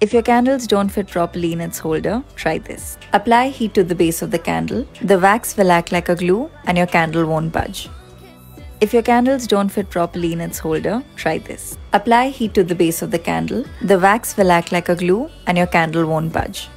If your candles don't fit properly in its holder, try this. Apply heat to the base of the candle. The wax will act like a glue and your candle won't budge. If your candles don't fit properly in its holder, try this. Apply heat to the base of the candle. The wax will act like a glue and your candle won't budge.